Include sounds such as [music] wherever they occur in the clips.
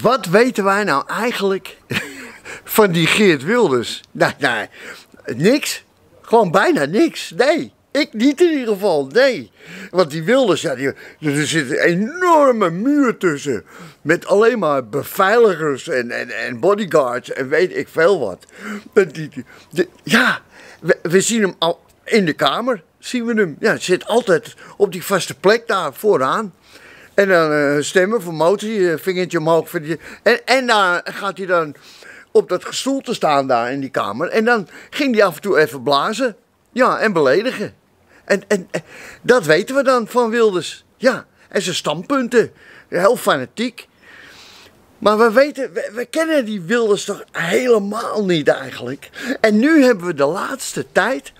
Wat weten wij nou eigenlijk [laughs] van die Geert Wilders? Nou, nou, niks. Gewoon bijna niks. Nee. Ik niet in ieder geval, nee. Want die Wilders, ja, er zit een enorme muur tussen. Met alleen maar beveiligers en, en, bodyguards en weet ik veel wat. Die, ja, we, zien hem al in de kamer. Zien we hem. Ja, zit altijd op die vaste plek daar vooraan. En dan uh, stemmen voor motie, vingertje omhoog. En, en dan gaat hij dan op dat gestoelte staan daar in die kamer. En dan ging hij af en toe even blazen. Ja, en beledigen. En, en, dat weten we dan van Wilders. Ja, en zijn standpunten. Heel fanatiek. Maar we weten, we, we, kennen die Wilders toch helemaal niet eigenlijk. En nu hebben we de laatste tijd,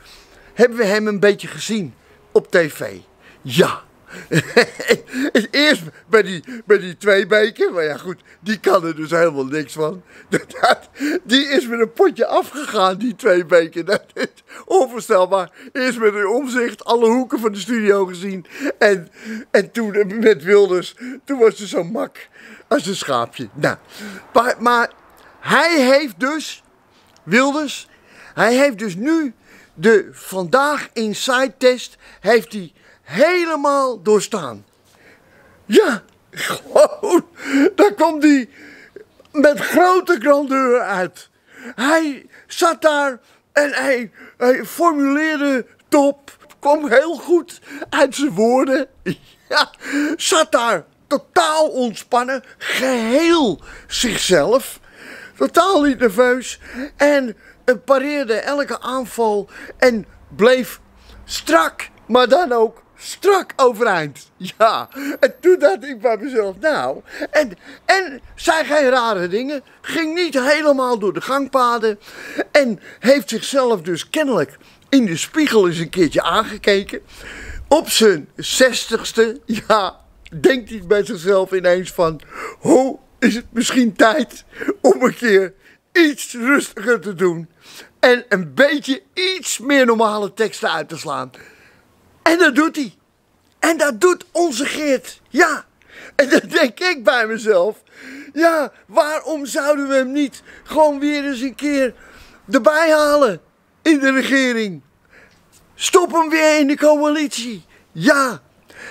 hebben we hem een beetje gezien op tv. Ja, [laughs] Eerst bij die, bij die twee beken, maar ja goed, die kan er dus helemaal niks van. [laughs] die is met een potje afgegaan, die twee beken. [laughs] Onvoorstelbaar. Eerst met een omzicht, alle hoeken van de studio gezien. En, en toen met Wilders, toen was ze zo mak als een schaapje. Nou, maar, maar hij heeft dus, Wilders, hij heeft dus nu de Vandaag Inside test, heeft hij helemaal doorstaan. Ja, gewoon, daar komt hij met grote grandeur uit. Hij zat daar en hij, hij formuleerde top, kwam heel goed uit zijn woorden. [laughs] Ja, zat daar totaal ontspannen, geheel zichzelf, totaal niet nerveus en pareerde elke aanval en bleef strak, maar dan ook strak overeind. Ja, en toen dacht ik bij mezelf, nou, en, en zei geen rare dingen, ging niet helemaal door de gangpaden en heeft zichzelf dus kennelijk in de spiegel eens een keertje aangekeken. Op zijn zestigste, ja, denkt hij bij zichzelf ineens van, hoe is het misschien tijd om een keer iets rustiger te doen en een beetje iets meer normale teksten uit te slaan. En dat doet hij. En dat doet onze Geert. Ja. En dan denk ik bij mezelf. Ja, waarom zouden we hem niet gewoon weer eens een keer erbij halen in de regering? Stop hem weer in de coalitie. Ja.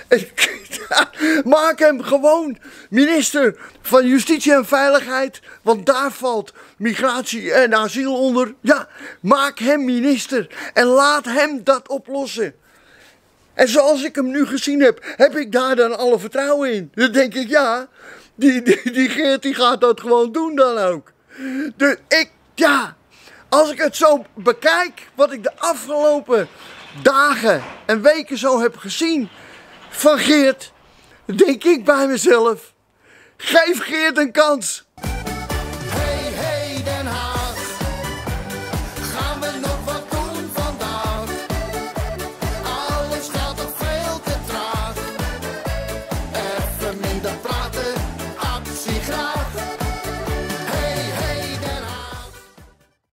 [laughs] Maak hem gewoon minister van Justitie en Veiligheid, want daar valt migratie en asiel onder. Ja, maak hem minister en laat hem dat oplossen. En zoals ik hem nu gezien heb, heb ik daar dan alle vertrouwen in. Dan denk ik, ja, die, die, Geert die gaat dat gewoon doen dan ook. Dus ik, ja, als ik het zo bekijk, wat ik de afgelopen dagen en weken zo heb gezien van Geert, denk ik bij mezelf, geef Geert een kans.